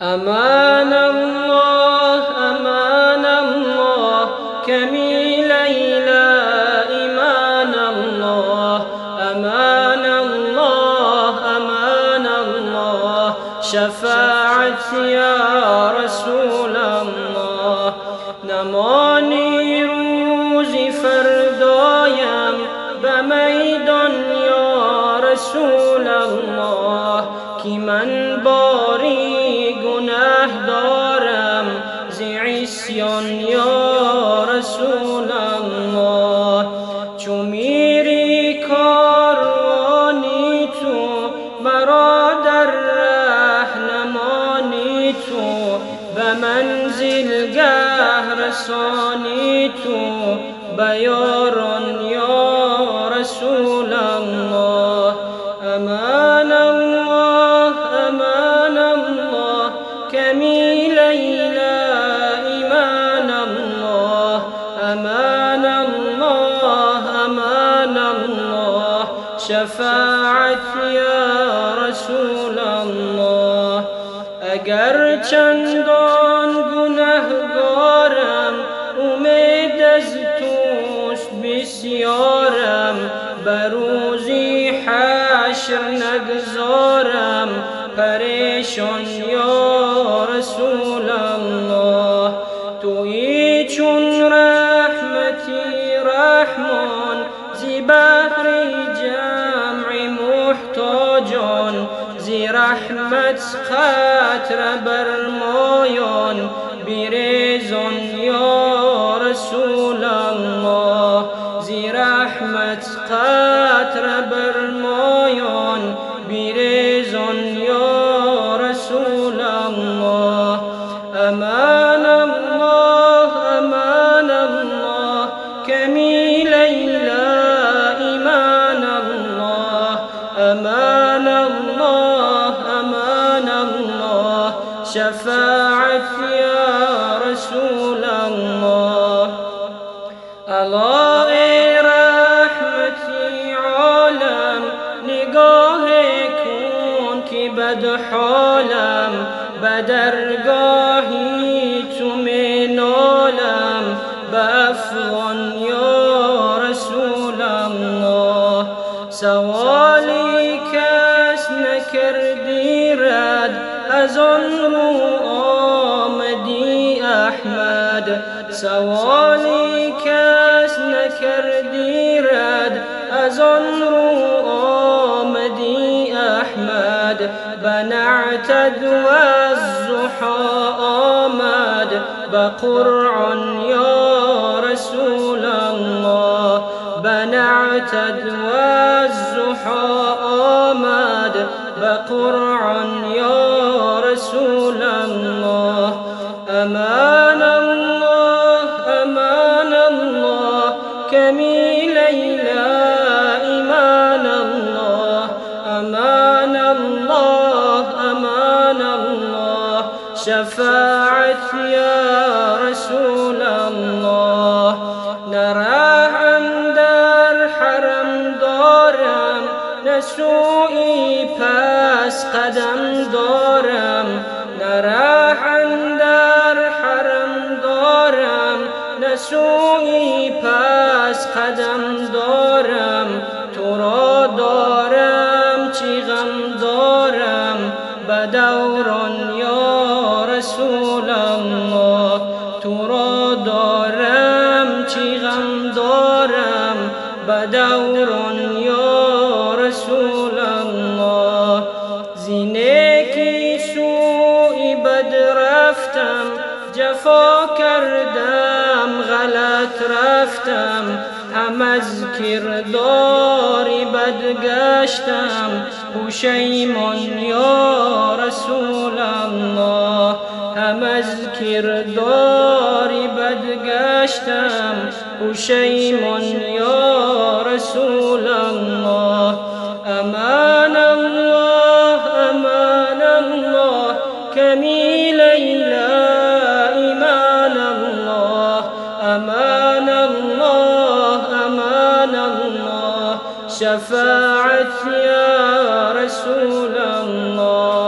أمان الله أمان الله. كمي ليلى إيمان الله. أمان الله أمان الله. شفاعت يا رسول الله. نماني روزي فردايم بميدان يا رسول الله. کی من زی عصیان یا رسول الله چو میری کاروانی تو مرا در رهنمانی تو به منزلگه رسانی تو به یا رسول الله شفاعت یا رسول الله؟ اگر چندان گنهگارم امید از توست بسیارم بروزی حشر نگذارم پریشان یا رسول الله رحمت خطر برمایان بریزان یا رسول الله. زی رحمت خطر برمایان بریزان یا رسول الله. امان الله. شفاعت یا رسول الله. الله رحمتی عالم نگاه کن که بد حالم به درگاهی تو منالم. به افغان یا رسول الله. سوالی کس نکردی رد از آن رو آمدی احمد. سوالی کس نکردی رد از آن رو آمدی احمد. بنعتد و الزحا آمد بقرعن یا رسول تدوى الزحامات بقرع يا رسول الله. أمان الله أمان الله. كمي ليلى إيمان الله. أمان الله أمان الله. شفاعت يا نسوئی پس قدم دارم نراهم در حرم دارم نسوئی پس قدم دارم. تو را دارم چی غم دارم؟ به دوران یا رسول الله تو را دارم چی غم دارم؟ به دوران یا رفتم جفا کردم غلط رفتم هم از کرداری بد گشتم پشیمان یا رسول الله هم از کرداری بد گشتم پشیمان یا رسول الله. شفاعت يا رسول الله.